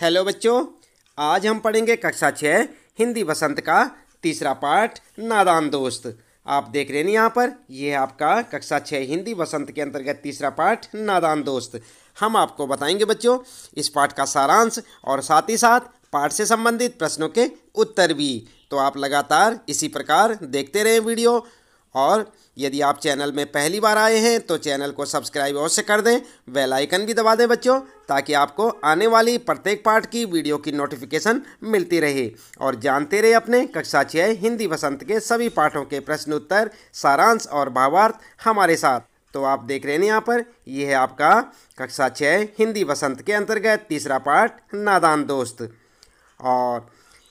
Hello बच्चों, आज हम पढ़ेंगे कक्षा छः हिंदी बसंत का तीसरा पाठ, नादान दोस्त। आप देख रहे हैं यहाँ पर ये है आपका कक्षा छः हिंदी बसंत के अंतर्गत तीसरा पाठ, नादान दोस्त। हम आपको बताएँगे बच्चों, इस पाठ का सारांश और साथ ही साथ पाठ से संबंधित प्रश्नों के उत्तर भी। तो आप लगातार इसी प्रकार देखते रहें वीडियो और यदि आप चैनल में पहली बार आए हैं तो चैनल को सब्सक्राइब अवश्य कर दें। बेल आइकन भी दबा दें बच्चों, ताकि आपको आने वाली प्रत्येक पाठ की वीडियो की नोटिफिकेशन मिलती रहे। और जानते रहे अपने कक्षा छः हिंदी वसंत के सभी पाठों के प्रश्न उत्तर, सारांश और भावार्थ हमारे साथ। तो आप देख रहे हैं यहाँ पर यह है आपका कक्षा छः हिंदी वसंत के अंतर्गत तीसरा पाठ, नादान दोस्त। और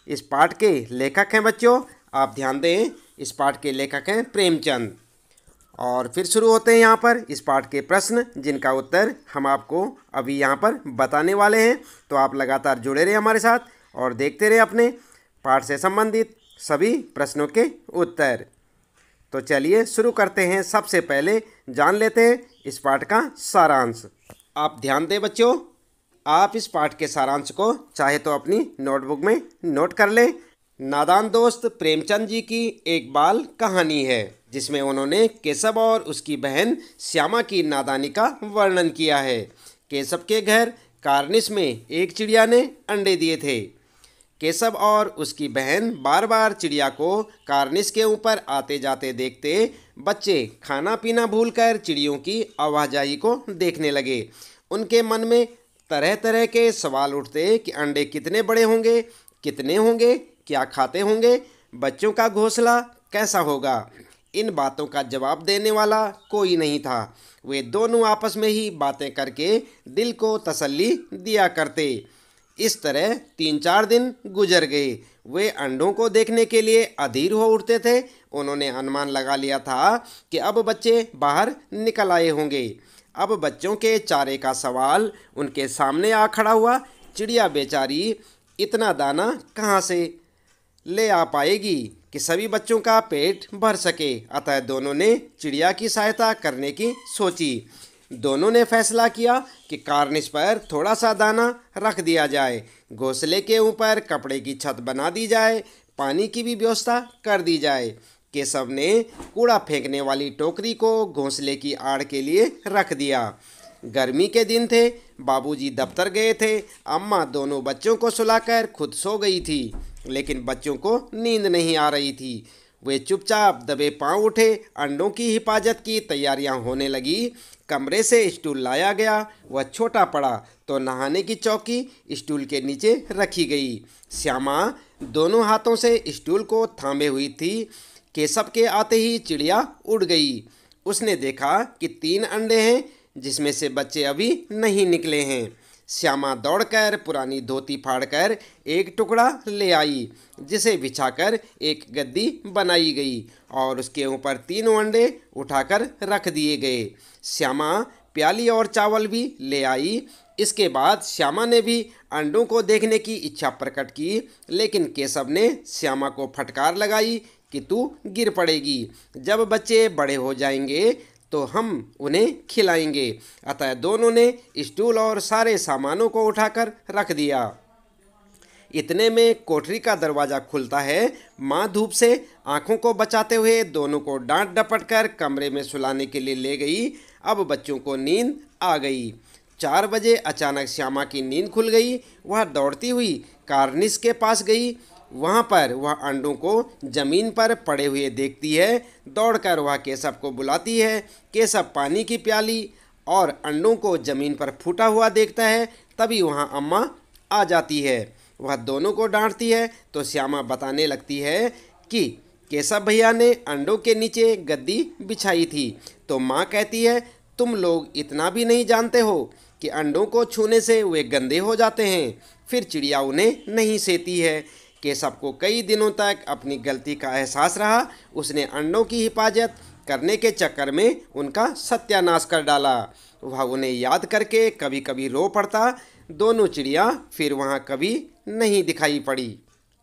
इस पाठ के लेखक हैं बच्चों, आप ध्यान दें इस पाठ के लेखक हैं प्रेमचंद। और फिर शुरू होते हैं यहाँ पर इस पाठ के प्रश्न, जिनका उत्तर हम आपको अभी यहाँ पर बताने वाले हैं। तो आप लगातार जुड़े रहे हमारे साथ और देखते रहे अपने पाठ से संबंधित सभी प्रश्नों के उत्तर। तो चलिए शुरू करते हैं। सबसे पहले जान लेते हैं इस पाठ का सारांश। आप ध्यान दें बच्चों, आप इस पाठ के सारांश को चाहे तो अपनी नोटबुक में नोट कर लें। नादान दोस्त प्रेमचंद जी की एक बाल कहानी है, जिसमें उन्होंने केशव और उसकी बहन श्यामा की नादानी का वर्णन किया है। केशव के घर कार्निस में एक चिड़िया ने अंडे दिए थे। केशव और उसकी बहन बार बार चिड़िया को कार्निस के ऊपर आते जाते देखते बच्चे खाना पीना भूलकर चिड़ियों की आवाजाही को देखने लगे। उनके मन में तरह तरह के सवाल उठते कि अंडे कितने बड़े होंगे, कितने होंगे क्या खाते होंगे, बच्चों का घोंसला कैसा होगा? इन बातों का जवाब देने वाला कोई नहीं था। वे दोनों आपस में ही बातें करके दिल को तसल्ली दिया करते। इस तरह तीन चार दिन गुजर गए। वे अंडों को देखने के लिए अधीर हो उठते थे। उन्होंने अनुमान लगा लिया था कि अब बच्चे बाहर निकल आए होंगे। अब बच्चों के चारे का सवाल, उनके सामने आ खड़ा हुआ चिड़िया बेचारी, इतना दाना कहाँ से ले आ पाएगी कि सभी बच्चों का पेट भर सके। अतः दोनों ने चिड़िया की सहायता करने की सोची। दोनों ने फैसला किया कि कार्निश पर थोड़ा सा दाना रख दिया जाए। घोंसले के ऊपर कपड़े की छत बना दी जाए। पानी की भी व्यवस्था कर दी जाए। केशव ने कूड़ा फेंकने वाली टोकरी को घोंसले की आड़ के लिए रख दिया। गर्मी के दिन थे, बाबूजी दफ्तर गए थे। अम्मा दोनों बच्चों को सुलाकर खुद सो गई थी। लेकिन बच्चों को नींद नहीं आ रही थी। वे चुपचाप दबे पाँव उठे, अंडों की हिफाजत की तैयारियाँ होने लगी। कमरे से स्टूल लाया गया, वह छोटा पड़ा तो नहाने की चौकी स्टूल के नीचे रखी गई। श्यामा दोनों हाथों से स्टूल को थामे हुई थी केशव के आते ही चिड़िया उड़ गई। उसने देखा कि तीन अंडे हैं, जिसमें से बच्चे अभी नहीं निकले हैं। श्यामा दौड़कर, पुरानी धोती फाड़कर एक टुकड़ा ले आई, जिसे बिछाकर एक गद्दी बनाई गई और उसके ऊपर तीनों अंडे उठाकर रख दिए गए। श्यामा प्याली और चावल भी ले आई। इसके बाद श्यामा ने भी अंडों को देखने की इच्छा प्रकट की, लेकिन केशव ने श्यामा को फटकार लगाई कि तू गिर पड़ेगी। जब बच्चे बड़े हो जाएँगे तो हम उन्हें खिलाएँगे। अतः दोनों ने स्टूल और सारे सामानों को उठाकर रख दिया। इतने में कोठरी का दरवाज़ा खुलता है। माँ धूप से आँखों को बचाते हुए दोनों को डांट डपट कर कमरे में सुलाने के लिए ले गई। अब बच्चों को नींद आ गई। चार बजे अचानक श्यामा की नींद खुल गई। वह दौड़ती हुई कार्निस के पास गई। वहाँ पर वह अंडों को ज़मीन पर पड़े हुए देखती है, दौड़कर वह केशव को बुलाती है। केशव पानी की प्याली और अंडों को ज़मीन पर फूटा हुआ देखता है, तभी वहाँ अम्मा आ जाती है। वह दोनों को डांटती है तो श्यामा बताने लगती है कि केशव भैया ने अंडों के नीचे गद्दी बिछाई थी। तो माँ कहती है, तुम लोग इतना भी नहीं जानते हो कि अंडों को छूने से वे गंदे हो जाते हैं, फिर चिड़िया उन्हें नहीं सेती है। केशव को कई दिनों तक अपनी गलती का एहसास रहा। उसने अंडों की हिफाजत करने के चक्कर में उनका सत्यानाश कर डाला। वह उन्हें याद करके कभी कभी रो पड़ता। दोनों चिड़िया फिर वहाँ कभी नहीं दिखाई पड़ी।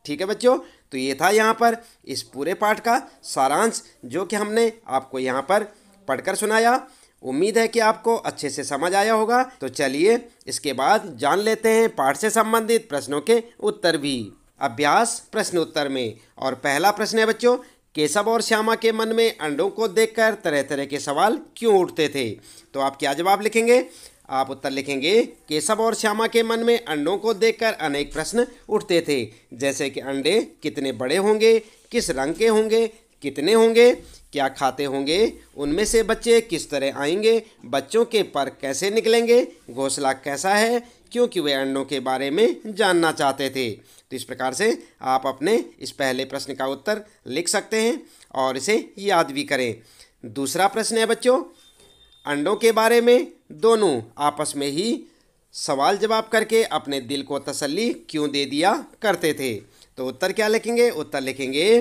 ठीक है बच्चों तो ये था यहाँ पर इस पूरे पाठ का सारांश, जो कि हमने आपको यहाँ पर पढ़कर सुनाया। उम्मीद है कि आपको अच्छे से समझ आया होगा। तो चलिए इसके बाद जान लेते हैं पाठ से संबंधित प्रश्नों के उत्तर भी। अभ्यास प्रश्न उत्तर में। और पहला प्रश्न है बच्चों, केशव और श्यामा के मन में अंडों को देखकर तरह तरह के सवाल क्यों उठते थे? तो आप क्या जवाब लिखेंगे? आप उत्तर लिखेंगे, केशव और श्यामा के मन में अंडों को देखकर अनेक प्रश्न उठते थे। जैसे कि अंडे कितने बड़े होंगे, किस रंग के होंगे, कितने होंगे, क्या खाते होंगे, उनमें से बच्चे किस तरह आएँगे, बच्चों के पर कैसे निकलेंगे, घोंसला कैसा है क्योंकि वे अंडों के बारे में जानना चाहते थे। तो इस प्रकार से आप अपने इस पहले प्रश्न का उत्तर लिख सकते हैं और इसे याद भी करें। दूसरा प्रश्न है बच्चों, अंडों के बारे में दोनों आपस में ही सवाल जवाब करके अपने दिल को तसल्ली क्यों दे दिया करते थे? तो उत्तर क्या लिखेंगे? उत्तर लिखेंगे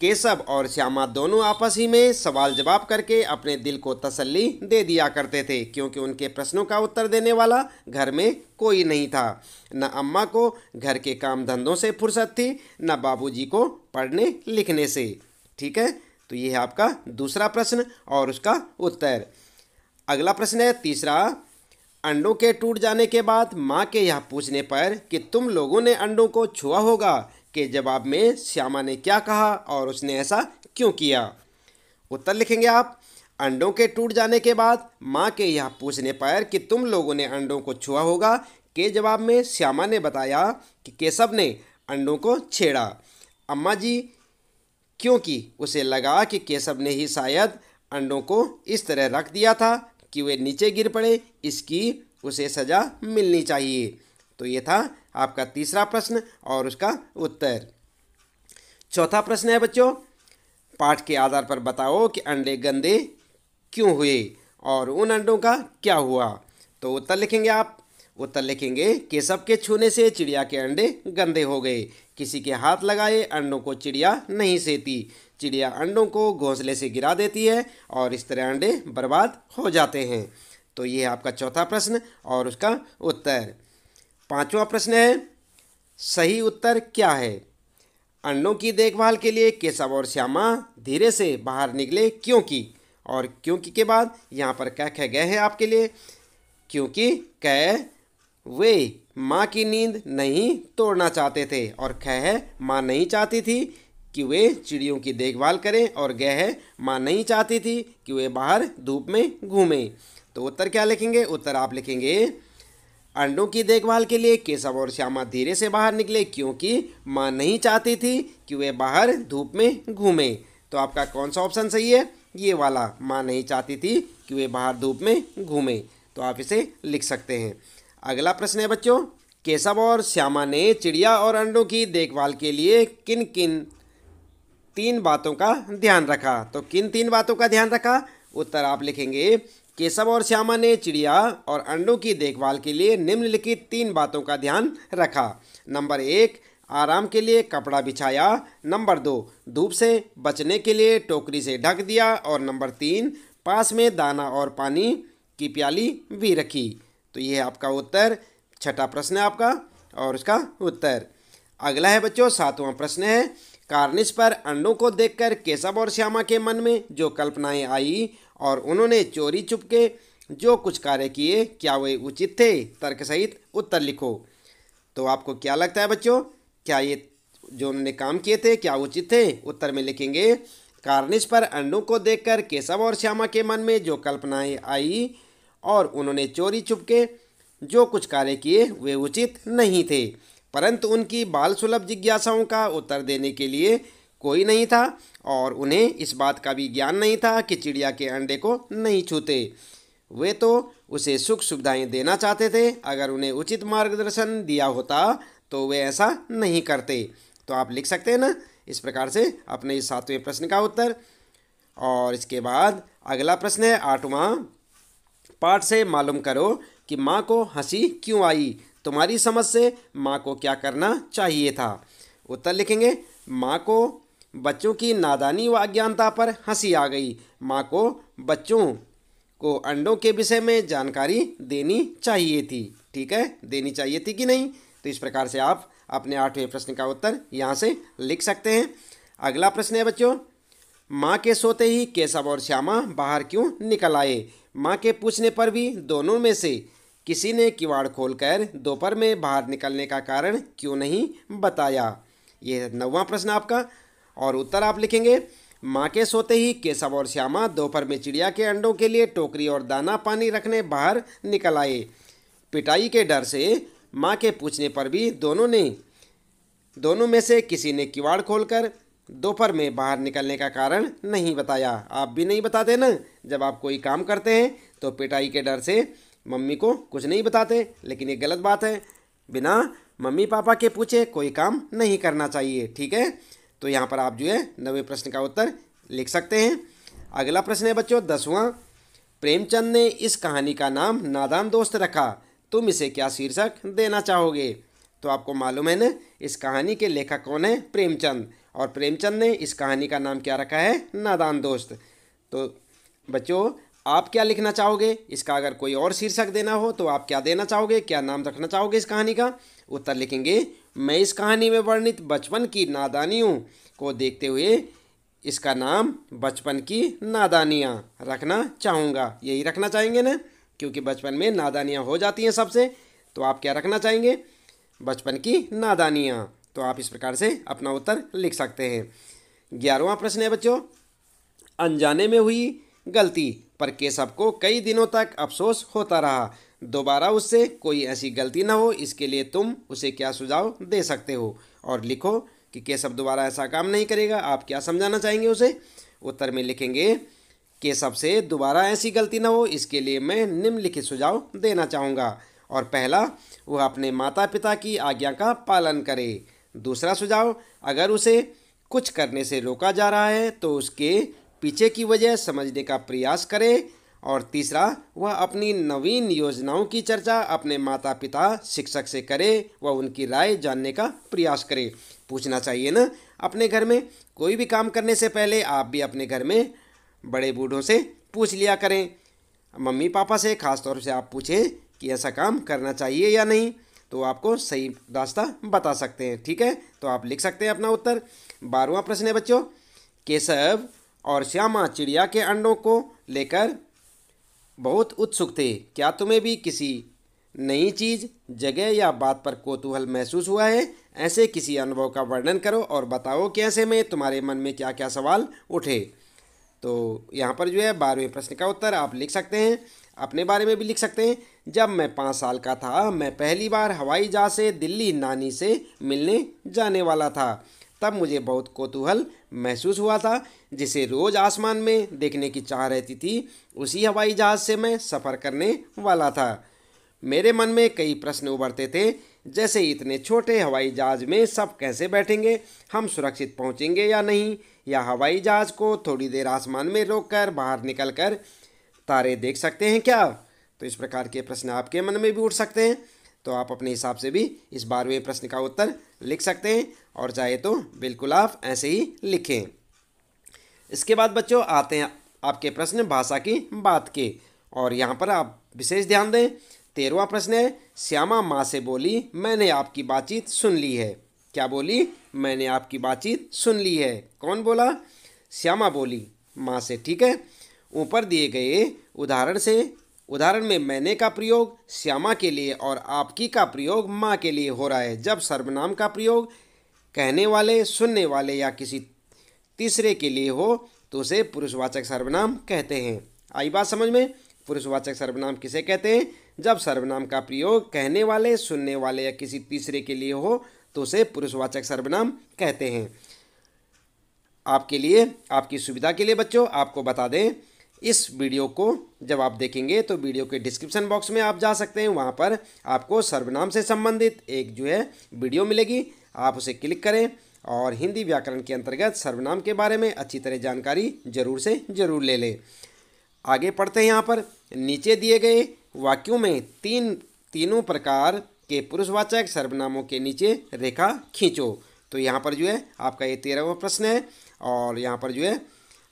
केशव और श्यामा दोनों आपस ही में सवाल जवाब करके अपने दिल को तसल्ली दे दिया करते थे, क्योंकि उनके प्रश्नों का उत्तर देने वाला घर में कोई नहीं था। न अम्मा को घर के काम धंधों से फुर्सत थी, न बाबूजी को पढ़ने लिखने से। ठीक है? तो ये है आपका दूसरा प्रश्न और उसका उत्तर। अगला प्रश्न है, तीसरा। अंडों के टूट जाने के बाद माँ के यह पूछने पर कि तुम लोगों ने अंडों को छुआ होगा? के जवाब में श्यामा ने क्या कहा और उसने ऐसा क्यों किया? उत्तर लिखेंगे आप, अंडों के टूट जाने के बाद माँ के यह पूछने पर कि तुम लोगों ने अंडों को छुआ होगा के जवाब में श्यामा ने बताया कि केशव ने अंडों को छेड़ा। अम्मा जी, क्योंकि उसे लगा कि केशव ने ही शायद अंडों को इस तरह रख दिया था कि वे नीचे गिर पड़े, इसकी उसे सज़ा मिलनी चाहिए। तो ये था आपका तीसरा प्रश्न और उसका उत्तर। चौथा प्रश्न है बच्चों, पाठ के आधार पर बताओ कि अंडे गंदे क्यों हुए और उन अंडों का क्या हुआ? तो उत्तर लिखेंगे आप। उत्तर लिखेंगे, केशव के छूने से चिड़िया के अंडे गंदे हो गए। किसी के हाथ लगाए अंडों को चिड़िया नहीं सेती। चिड़िया अंडों को घोंसले से गिरा देती है और इस तरह अंडे बर्बाद हो जाते हैं। तो ये आपका चौथा प्रश्न और उसका उत्तर। पांचवा प्रश्न है, सही उत्तर क्या है? अंडों की देखभाल के लिए केशव और श्यामा धीरे से बाहर निकले क्योंकि? और क्योंकि के बाद यहाँ पर कह कह गए हैं आपके लिए? क्योंकि कह, वे माँ की नींद नहीं तोड़ना चाहते थे और खह माँ नहीं चाहती थी कि वे चिड़ियों की देखभाल करें और गह माँ नहीं चाहती थी कि वे बाहर धूप में घूमें। तो उत्तर क्या लिखेंगे? उत्तर आप लिखेंगे अंडों की देखभाल के लिए केशव और श्यामा धीरे से बाहर निकले क्योंकि माँ नहीं चाहती थी कि वे बाहर धूप में घूमें। तो आपका कौन सा ऑप्शन सही है? ये वाला, माँ नहीं चाहती थी कि वे बाहर धूप में घूमें। तो आप इसे लिख सकते हैं। अगला प्रश्न है बच्चों, केशव और श्यामा ने चिड़िया और अंडों की देखभाल के लिए किन किन तीन बातों का ध्यान रखा? तो किन तीन बातों का ध्यान रखा? उत्तर आप लिखेंगे केशव और श्यामा ने चिड़िया और अंडों की देखभाल के लिए निम्नलिखित तीन बातों का ध्यान रखा। नंबर एक, आराम के लिए कपड़ा बिछाया। नंबर दो, धूप से बचने के लिए टोकरी से ढक दिया। और नंबर तीन, पास में दाना और पानी की प्याली भी रखी। तो ये आपका उत्तर। छठा प्रश्न है आपका, और उसका उत्तर। अगला है बच्चों, सातवां प्रश्न है। कार्निश पर अंडों को देखकर केशव और श्यामा के मन में जो कल्पनाएँ आई और उन्होंने चोरी चुपके जो कुछ कार्य किए, क्या वे उचित थे? तर्क सहित उत्तर लिखो। तो आपको क्या लगता है बच्चों? क्या ये जो उन्होंने काम किए थे, क्या उचित थे? उत्तर में लिखेंगे, कार्निश पर अंडों को देखकर केशव और श्यामा के मन में जो कल्पनाएँ आई और उन्होंने चोरी चुपके जो कुछ कार्य किए, वे उचित नहीं थे। परंतु उनकी बाल सुलभ जिज्ञासाओं का उत्तर देने के लिए कोई नहीं था और उन्हें इस बात का भी ज्ञान नहीं था कि चिड़िया के अंडे को नहीं छूते। वे तो उसे सुख सुविधाएँ देना चाहते थे। अगर उन्हें उचित मार्गदर्शन दिया होता तो वे ऐसा नहीं करते। तो आप लिख सकते हैं ना? इस प्रकार से अपने इस सातवें प्रश्न का उत्तर। और इसके बाद अगला प्रश्न है, आठवां पाठ से मालूम करो कि माँ को हँसी क्यों आई? तुम्हारी समझ से माँ को क्या करना चाहिए था? उत्तर लिखेंगे, माँ को बच्चों की नादानी व अज्ञानता पर हँसी आ गई। माँ को बच्चों को अंडों के विषय में जानकारी देनी चाहिए थी। ठीक है? देनी चाहिए थी कि नहीं? तो इस प्रकार से आप अपने आठवें प्रश्न का उत्तर यहाँ से लिख सकते हैं। अगला प्रश्न है बच्चों, माँ के सोते ही केशव और श्यामा बाहर क्यों निकल आए? माँ के पूछने पर भी दोनों में से किसी ने किवाड़ खोलकर दोपहर में बाहर निकलने का कारण क्यों नहीं बताया? ये नौवां प्रश्न आपका। और उत्तर आप लिखेंगे, माँ के सोते ही केशव और श्यामा दोपहर में चिड़िया के अंडों के लिए टोकरी और दाना पानी रखने बाहर निकल आए। पिटाई के डर से माँ के पूछने पर भी दोनों ने, दोनों में से किसी ने किवाड़ खोलकर दोपहर में बाहर निकलने का कारण नहीं बताया। आप भी नहीं बताते ना? जब आप कोई काम करते हैं तो पिटाई के डर से मम्मी को कुछ नहीं बताते, लेकिन ये गलत बात है। बिना मम्मी पापा के पूछे कोई काम नहीं करना चाहिए, ठीक है? तो यहाँ पर आप जो है नवे प्रश्न का उत्तर लिख सकते हैं। अगला प्रश्न है बच्चों, दसवां। प्रेमचंद ने इस कहानी का नाम नादान दोस्त रखा। तुम इसे क्या शीर्षक देना चाहोगे? तो आपको मालूम है ना, इस कहानी के लेखक कौन है? प्रेमचंद। और प्रेमचंद ने इस कहानी का नाम क्या रखा है? नादान दोस्त। तो बच्चों, आप क्या लिखना चाहोगे? इसका अगर कोई और शीर्षक देना हो तो आप क्या देना चाहोगे? क्या नाम रखना चाहोगे इस कहानी का? उत्तर लिखेंगे मैं इस कहानी में वर्णित बचपन की नादानियों को देखते हुए इसका नाम बचपन की नादानियाँ रखना चाहूँगा। यही रखना चाहेंगे ना? क्योंकि बचपन में नादानियाँ हो जाती हैं सबसे तो आप क्या रखना चाहेंगे? बचपन की नादानियाँ। तो आप इस प्रकार से अपना उत्तर लिख सकते हैं। ग्यारहवा प्रश्न है बच्चों। अनजाने में हुई गलती पर केशव को कई दिनों तक अफसोस होता रहा। दोबारा उससे कोई ऐसी गलती ना हो, इसके लिए तुम उसे क्या सुझाव दे सकते हो? और लिखो कि केशव दोबारा ऐसा काम नहीं करेगा, आप क्या समझाना चाहेंगे उसे? उत्तर में लिखेंगे, केशव से दोबारा ऐसी गलती ना हो, इसके लिए मैं निम्नलिखित सुझाव देना चाहूँगा। और पहला, वह अपने माता पिता की आज्ञा का पालन करे। दूसरा सुझाव, अगर उसे कुछ करने से रोका जा रहा है तो उसके पीछे की वजह समझने का प्रयास करे। और तीसरा, वह अपनी नवीन योजनाओं की चर्चा अपने माता पिता शिक्षक से करे व उनकी राय जानने का प्रयास करे। पूछना चाहिए ना, अपने घर में कोई भी काम करने से पहले आप भी अपने घर में बड़े बूढ़ों से पूछ लिया करें। मम्मी पापा से ख़ास तौर से आप पूछें कि ऐसा काम करना चाहिए या नहीं तो आपको सही रास्ता बता सकते हैं, ठीक है? तो आप लिख सकते हैं अपना उत्तर। बारहवा प्रश्न है बच्चों, केशव और श्यामा चिड़िया के अंडों को लेकर बहुत उत्सुक थे। क्या तुम्हें भी किसी नई चीज़, जगह या बात पर कोतूहल महसूस हुआ है? ऐसे किसी अनुभव का वर्णन करो और बताओ कि ऐसे में तुम्हारे मन में क्या क्या सवाल उठे। तो यहाँ पर जो है बारहवें प्रश्न का उत्तर आप लिख सकते हैं। अपने बारे में भी लिख सकते हैं। जब मैं पाँच साल का था, मैं पहली बार हवाई जहाज़ से दिल्ली नानी से मिलने जाने वाला था। तब मुझे बहुत कौतूहल महसूस हुआ था, जिसे रोज़ आसमान में देखने की चाह रहती थी, उसी हवाई जहाज़ से मैं सफ़र करने वाला था। मेरे मन में कई प्रश्न उभरते थे, जैसे इतने छोटे हवाई जहाज़ में सब कैसे बैठेंगे, हम सुरक्षित पहुँचेंगे या नहीं, या हवाई जहाज़ को थोड़ी देर आसमान में रोककर बाहर निकलकर तारे देख सकते हैं क्या? तो इस प्रकार के प्रश्न आपके मन में भी उठ सकते हैं। तो आप अपने हिसाब से भी इस बारहवें प्रश्न का उत्तर लिख सकते हैं। और चाहे तो बिल्कुल आप ऐसे ही लिखें। इसके बाद बच्चों आते हैं आपके प्रश्न भाषा की बात के। और यहाँ पर आप विशेष ध्यान दें, तेरहवा प्रश्न है, श्यामा माँ से बोली, मैंने आपकी बातचीत सुन ली है। क्या बोली? मैंने आपकी बातचीत सुन ली है। कौन बोला? श्यामा बोली। माँ से, ठीक है? ऊपर दिए गए उदाहरण से उदाहरण में, मैंने का प्रयोग श्यामा के लिए और आपकी का प्रयोग माँ के लिए हो रहा है। जब सर्वनाम का प्रयोग कहने वाले, सुनने वाले या किसी तीसरे के लिए हो तो उसे पुरुषवाचक सर्वनाम कहते हैं। आई बात समझ में? पुरुषवाचक सर्वनाम किसे कहते हैं? जब सर्वनाम का प्रयोग कहने वाले, सुनने वाले या किसी तीसरे के लिए हो तो उसे पुरुषवाचक सर्वनाम कहते हैं। आपके लिए, आपकी सुविधा के लिए बच्चों, आपको बता दें इस वीडियो को जब आप देखेंगे तो वीडियो के डिस्क्रिप्शन बॉक्स में आप जा सकते हैं। वहाँ पर आपको सर्वनाम से संबंधित एक जो है वीडियो मिलेगी। आप उसे क्लिक करें और हिंदी व्याकरण के अंतर्गत सर्वनाम के बारे में अच्छी तरह जानकारी ज़रूर से ज़रूर ले लें। आगे पढ़ते हैं यहाँ पर। नीचे दिए गए वाक्यों में तीन, तीनों प्रकार के पुरुषवाचक सर्वनामों के नीचे रेखा खींचो। तो यहाँ पर जो है आपका ये तेरहवा प्रश्न है और यहाँ पर जो है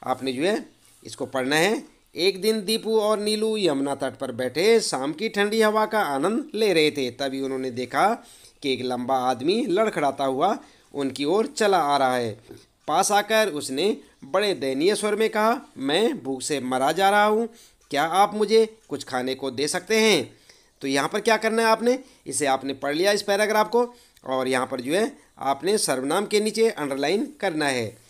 आपने जो है इसको पढ़ना है। एक दिन दीपू और नीलू यमुना तट पर बैठे, शाम की ठंडी हवा का आनंद ले रहे थे। तभी उन्होंने देखा कि एक लंबा आदमी लड़खड़ाता हुआ उनकी ओर चला आ रहा है। पास आकर उसने बड़े दयनीय स्वर में कहा, मैं भूख से मरा जा रहा हूँ। क्या आप मुझे कुछ खाने को दे सकते हैं? तो यहाँ पर क्या करना है आपने? इसे आपने पढ़ लिया इस पैराग्राफ को और यहाँ पर जो है, आपने सर्वनाम के नीचे अंडरलाइन करना है।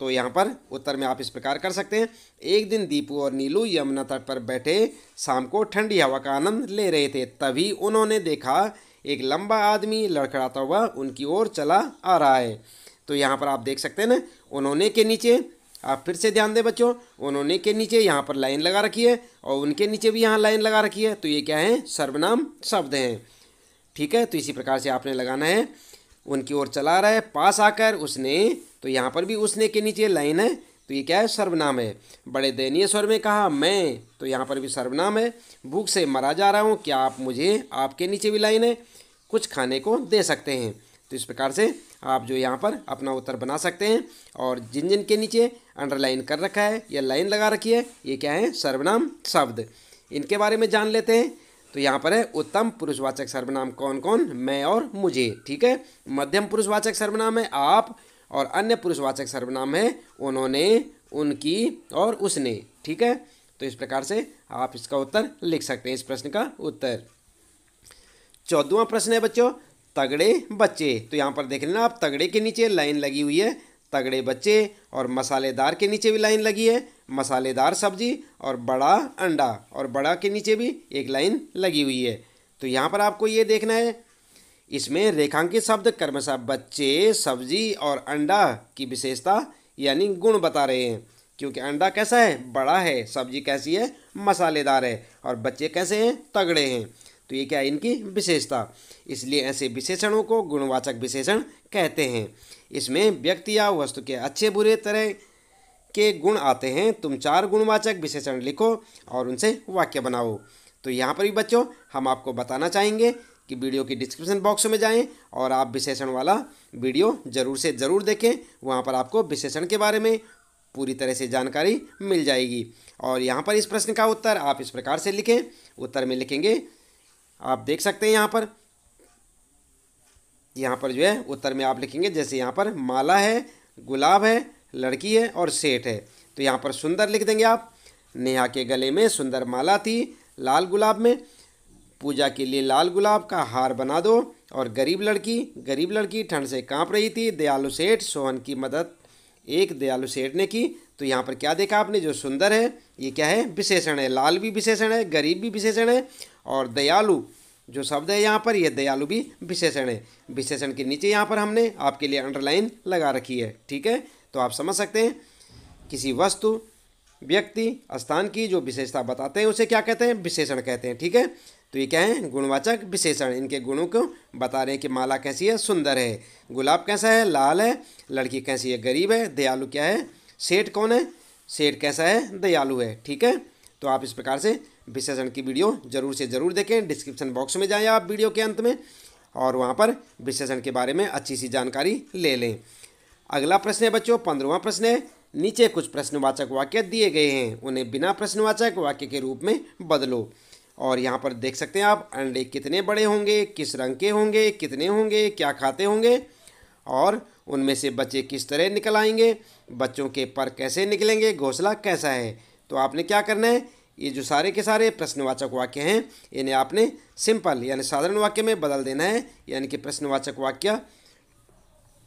तो यहाँ पर उत्तर में आप इस प्रकार कर सकते हैं। एक दिन दीपू और नीलू यमुना तट पर बैठे, शाम को ठंडी हवा का आनंद ले रहे थे। तभी उन्होंने देखा, एक लंबा आदमी लड़खड़ाता हुआ उनकी ओर चला आ रहा है। तो यहाँ पर आप देख सकते हैं ना, उन्होंने के नीचे, आप फिर से ध्यान दें बच्चों, उन्होंने के नीचे यहाँ पर लाइन लगा रखी है और उनके नीचे भी यहाँ लाइन लगा रखी है। तो ये क्या है? सर्वनाम शब्द हैं। ठीक है तो इसी प्रकार से आपने लगाना है। उनकी ओर चला रहा है, पास आकर उसने तो यहाँ पर भी उसने के नीचे लाइन है तो ये क्या है, सर्वनाम है। बड़े दयनीय स्वर में कहा, मैं तो यहाँ पर भी सर्वनाम है। भूख से मरा जा रहा हूँ, क्या आप मुझे, आपके नीचे भी लाइन है? कुछ खाने को दे सकते हैं। तो इस प्रकार से आप जो यहाँ पर अपना उत्तर बना सकते हैं, और जिन जिन के नीचे अंडरलाइन कर रखा है या लाइन लगा रखी है, ये क्या है, सर्वनाम शब्द। इनके बारे में जान लेते हैं। तो यहाँ पर है, उत्तम पुरुषवाचक सर्वनाम कौन कौन? मैं और मुझे, ठीक है? मध्यम पुरुषवाचक सर्वनाम है आप, और अन्य पुरुषवाचक सर्वनाम है उन्होंने, उनकी और उसने, ठीक है? तो इस प्रकार से आप इसका उत्तर लिख सकते हैं, इस प्रश्न का उत्तर। चौदवा प्रश्न है बच्चों, तगड़े बच्चे। तो यहाँ पर देख लेना आप, तगड़े के नीचे लाइन लगी हुई है तगड़े बच्चे और मसालेदार के नीचे भी लाइन लगी है। मसालेदार सब्ज़ी और बड़ा अंडा और बड़ा के नीचे भी एक लाइन लगी हुई है। तो यहाँ पर आपको ये देखना है। इसमें रेखांकित शब्द कर्मशः बच्चे, सब्ज़ी और अंडा की विशेषता यानी गुण बता रहे हैं। क्योंकि अंडा कैसा है? बड़ा है। सब्ज़ी कैसी है? मसालेदार है। और बच्चे कैसे हैं? तगड़े हैं। तो ये क्या है इनकी विशेषता? इसलिए ऐसे विशेषणों को गुणवाचक विशेषण कहते हैं। इसमें व्यक्ति या वस्तु के अच्छे बुरे तरह के गुण आते हैं। तुम चार गुणवाचक विशेषण लिखो और उनसे वाक्य बनाओ। तो यहाँ पर भी बच्चों, हम आपको बताना चाहेंगे कि वीडियो की डिस्क्रिप्शन बॉक्स में जाएँ और आप विशेषण वाला वीडियो ज़रूर से ज़रूर देखें। वहाँ पर आपको विशेषण के बारे में पूरी तरह से जानकारी मिल जाएगी। और यहाँ पर इस प्रश्न का उत्तर आप इस प्रकार से लिखें। उत्तर में लिखेंगे, आप देख सकते हैं यहाँ पर यहाँ पर जो है, उत्तर में आप लिखेंगे, जैसे यहाँ पर माला है, गुलाब है, लड़की है और सेठ है। तो यहाँ पर सुंदर लिख देंगे आप। नेहा के गले में सुंदर माला थी, लाल गुलाब में। पूजा के लिए लाल गुलाब का हार बना दो और गरीब लड़की गरीब लड़की ठंड से काँप रही थी। दयालु सेठ, सोहन की मदद एक दयालु सेठ ने की। तो यहाँ पर क्या देखा आपने? जो सुंदर है, ये क्या है? विशेषण है। लाल भी विशेषण है, गरीब भी विशेषण है और दयालु जो शब्द है यहाँ पर यह दयालु भी विशेषण है। विशेषण के नीचे यहाँ पर हमने आपके लिए अंडरलाइन लगा रखी है, ठीक है? तो आप समझ सकते हैं, किसी वस्तु, व्यक्ति, स्थान की जो विशेषता बताते हैं, उसे क्या कहते हैं? विशेषण कहते हैं, ठीक है? तो ये क्या है? गुणवाचक विशेषण। इनके गुणों को बता रहे हैं कि माला कैसी है? सुंदर है। गुलाब कैसा है? लाल है। लड़की कैसी है? गरीब है। दयालु क्या है? सेठ कौन है? सेठ कैसा है? दयालु है, ठीक है? तो आप इस प्रकार से विशेषण की वीडियो ज़रूर से ज़रूर देखें। डिस्क्रिप्शन बॉक्स में जाएँ आप वीडियो के अंत में और वहाँ पर विशेषण के बारे में अच्छी सी जानकारी ले लें। अगला प्रश्न है बच्चों पंद्रवा प्रश्न है। नीचे कुछ प्रश्नवाचक वाक्य दिए गए हैं, उन्हें बिना प्रश्नवाचक वाक्य के रूप में बदलो। और यहाँ पर देख सकते हैं आप, अंडे कितने बड़े होंगे, किस रंग के होंगे, कितने होंगे, क्या खाते होंगे, और उनमें से बच्चे किस तरह निकल आएँगे, बच्चों के पर कैसे निकलेंगे, घोंसला कैसा है तो आपने क्या करना है? ये जो सारे के सारे प्रश्नवाचक वाक्य हैं इन्हें आपने सिंपल, यानी साधारण वाक्य में बदल देना है, यानी कि प्रश्नवाचक वाक्य,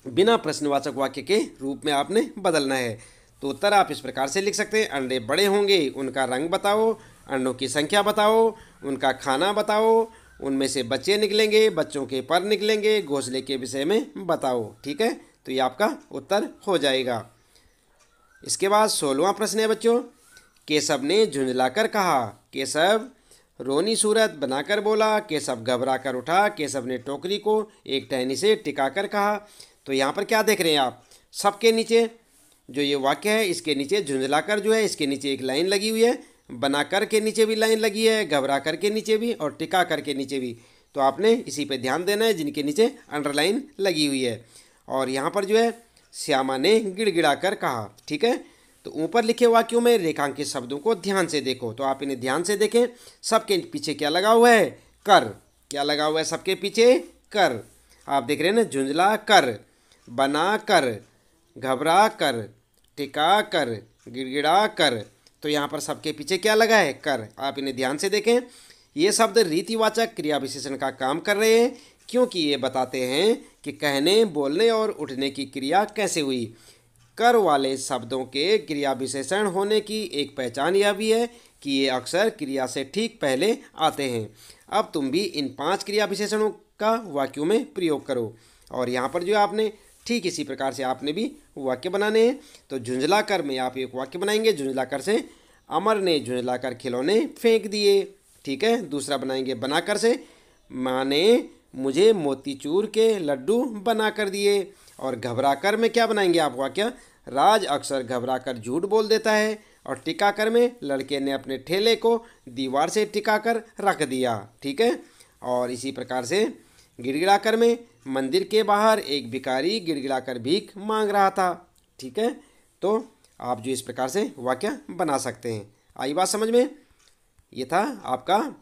बिना प्रश्नवाचक वाक्य के रूप में आपने बदलना है। तो उत्तर आप इस प्रकार से लिख सकते हैं, अंडे बड़े होंगे, उनका रंग बताओ, अंडों की संख्या बताओ, उनका खाना बताओ, उनमें से बच्चे निकलेंगे, बच्चों के पर निकलेंगे, घोंसले के विषय में बताओ, ठीक है? तो ये आपका उत्तर हो जाएगा। इसके बाद सोलवा प्रश्न है बच्चों केशव ने झुंझलाकर कहा, केशव! रोनी सूरत बनाकर बोला। केशव घबरा कर उठा। केशव ने टोकरी को एक टहनी से टिकाकर कहा तो यहाँ पर क्या देख रहे हैं आप? सबके नीचे जो ये वाक्य है, इसके नीचे झुंझलाकर जो है, इसके नीचे एक लाइन लगी हुई है। बना कर के नीचे भी लाइन लगी है घबरा कर के नीचे भी और टिका कर के नीचे भी। तो आपने इसी पे ध्यान देना है, जिनके नीचे अंडरलाइन लगी हुई है। और यहाँ पर जो है, श्यामा ने गिड़गिड़ा कर कहा, ठीक है? तो ऊपर लिखे वाक्यों में रेखांकित शब्दों को ध्यान से देखो। तो आप इन्हें ध्यान से देखें। सबके पीछे क्या लगा हुआ है? कर। क्या लगा हुआ है सबके पीछे? कर। आप देख रहे हैं ना, झुंझला कर, बना कर, घबरा कर, टिका कर, गिड़गिड़ा कर। तो यहाँ पर सबके पीछे क्या लगा है? कर। आप इन्हें ध्यान से देखें। ये शब्द रीतिवाचक क्रिया विशेषण का काम कर रहे हैं, क्योंकि ये बताते हैं कि कहने, बोलने और उठने की क्रिया कैसे हुई। कर वाले शब्दों के क्रिया विशेषण होने की एक पहचान यह भी है कि ये अक्सर क्रिया से ठीक पहले आते हैं। अब तुम भी इन पाँच क्रिया विशेषणों का वाक्यों में प्रयोग करो। और यहाँ पर जो आपने, ठीक इसी प्रकार से आपने भी वाक्य बनाने हैं। तो झुंझला कर में आप एक वाक्य बनाएँगे झुंझला कर से अमर ने झुंझला कर खिलौने फेंक दिए। ठीक है, दूसरा बनाएँगे बनाकर से माँ ने मुझे मोतीचूर के लड्डू बना कर दिए। और घबरा कर में क्या बनाएँगे आप वाक्य? राज अक्सर घबरा कर झूठ बोल देता है और टिकाकर में लड़के ने अपने ठेले को दीवार से टिकाकर रख दिया, ठीक है? और इसी प्रकार से गिड़गिड़ाकर में मंदिर के बाहर एक भिखारी गिड़गिड़ाकर भीख मांग रहा था, ठीक है? तो आप जो इस प्रकार से वाक्य बना सकते हैं। आई बात समझ में? ये था आपका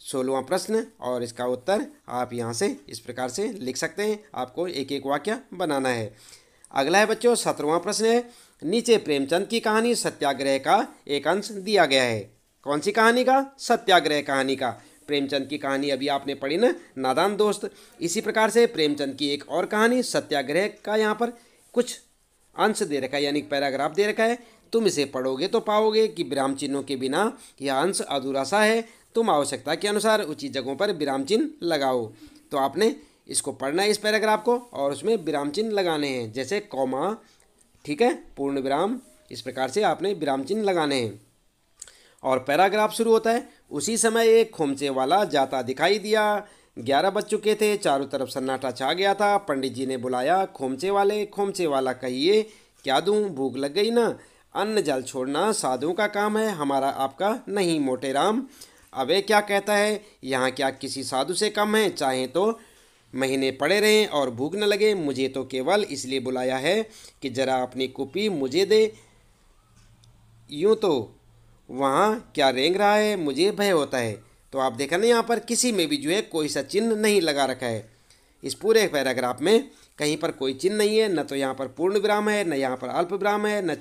सोलहवां प्रश्न और इसका उत्तर आप यहाँ से इस प्रकार से लिख सकते हैं। आपको एक एक वाक्य बनाना है। अगला है बच्चों सत्रहवां प्रश्न है। नीचे प्रेमचंद की कहानी सत्याग्रह का एक अंश दिया गया है। कौन सी कहानी का? सत्याग्रह कहानी का। प्रेमचंद की कहानी अभी आपने पढ़ी ना? नादान दोस्त। इसी प्रकार से प्रेमचंद की एक और कहानी सत्याग्रह का यहाँ पर कुछ अंश दे रखा है, यानी पैराग्राफ दे रखा है। तुम इसे पढ़ोगे तो पाओगे कि विराम चिन्हों के बिना यह अंश अधूरा सा है। तुम आवश्यकता के अनुसार उचित जगहों पर विराम चिन्ह लगाओ। तो आपने इसको पढ़ना है इस पैराग्राफ को और उसमें विराम चिन्ह लगाने हैं, जैसे कौमा, ठीक है, पूर्ण विराम, इस प्रकार से आपने विराम चिन्ह लगाने हैं। और पैराग्राफ शुरू होता है, उसी समय एक खोमचे वाला जाता दिखाई दिया। ग्यारह बज चुके थे, चारों तरफ़ सन्नाटा छा गया था। पंडित जी ने बुलाया, खोमचे वाले, खोमचे वाला कहिए, क्या दूँ, भूख लग गई ना? अन्न जल छोड़ना साधुओं का काम है, हमारा आपका नहीं, मोटे राम। अबे क्या कहता है? यहाँ क्या किसी साधु से कम है? चाहे तो महीने पड़े रहें और भूख न लगे। मुझे तो केवल इसलिए बुलाया है कि ज़रा अपनी कुपी मुझे दे। यूँ तो वहाँ क्या रेंग रहा है? मुझे भय होता है। तो आप देखा ना यहाँ पर, किसी में भी जो है कोई सा चिन्ह नहीं लगा रखा है। इस पूरे पैराग्राफ में कहीं पर कोई चिन्ह नहीं है। न तो यहाँ पर पूर्ण विराम है, न यहाँ पर अल्प विराम है, न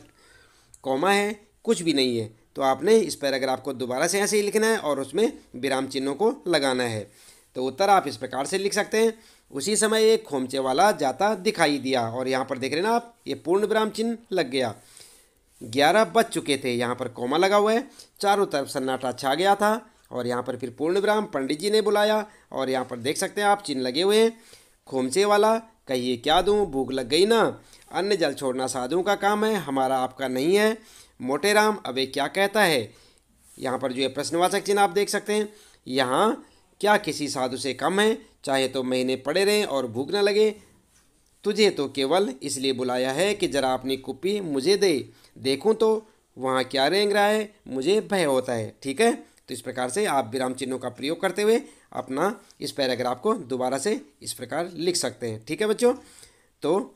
कौमा है, कुछ भी नहीं है। तो आपने इस पैराग्राफ को दोबारा से ऐसे ही लिखना है और उसमें विराम चिन्हों को लगाना है। तो उत्तर आप इस प्रकार से लिख सकते हैं, उसी समय एक खोमचे वाला जाता दिखाई दिया और यहाँ पर देख रहे ना आप, ये पूर्ण विराम चिन्ह लग गया। ग्यारह बज चुके थे, यहाँ पर कोमा लगा हुआ है, चारों तरफ़ सन्नाटा छा गया था और यहाँ पर फिर पूर्ण विराम पंडित जी ने बुलाया और यहाँ पर देख सकते हैं आप चिन्ह लगे हुए हैं। खोमचे वाला कहिए क्या दूँ, भूख लग गई ना, अन्य जल छोड़ना साधुओं का काम है, हमारा आपका नहीं है। मोटे राम, अबे क्या कहता है? यहाँ पर जो है प्रश्नवाचक चिन्ह आप देख सकते हैं। यहाँ क्या किसी साधु से कम है? चाहे तो महीने पड़े रहें और भूख न लगे। तुझे तो केवल इसलिए बुलाया है कि ज़रा अपनी कुप्पी मुझे दे। देखूँ तो वहाँ क्या रेंग रहा है? मुझे भय होता है, ठीक है? तो इस प्रकार से आप विराम चिन्हों का प्रयोग करते हुए अपना इस पैराग्राफ को दोबारा से इस प्रकार लिख सकते हैं, ठीक है बच्चों? तो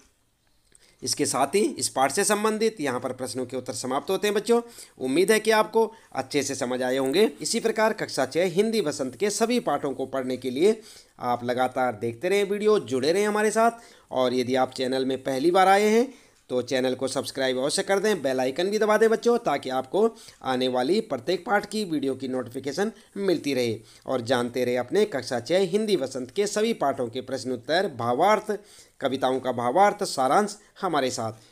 इसके साथ ही इस पाठ से संबंधित यहाँ पर प्रश्नों के उत्तर समाप्त होते हैं बच्चों। उम्मीद है कि आपको अच्छे से समझ आए होंगे। इसी प्रकार कक्षा छः हिंदी वसंत के सभी पाठों को पढ़ने के लिए आप लगातार देखते रहें वीडियो, जुड़े रहें हमारे साथ। और यदि आप चैनल में पहली बार आए हैं तो चैनल को सब्सक्राइब अवश्य कर दें, बेल आइकन भी दबा दें बच्चों, ताकि आपको आने वाली प्रत्येक पाठ की वीडियो की नोटिफिकेशन मिलती रहे। और जानते रहे अपने कक्षा छः हिंदी वसंत के सभी पाठों के प्रश्न उत्तर भावार्थ कविताओं का भावार्थ सारांश हमारे साथ।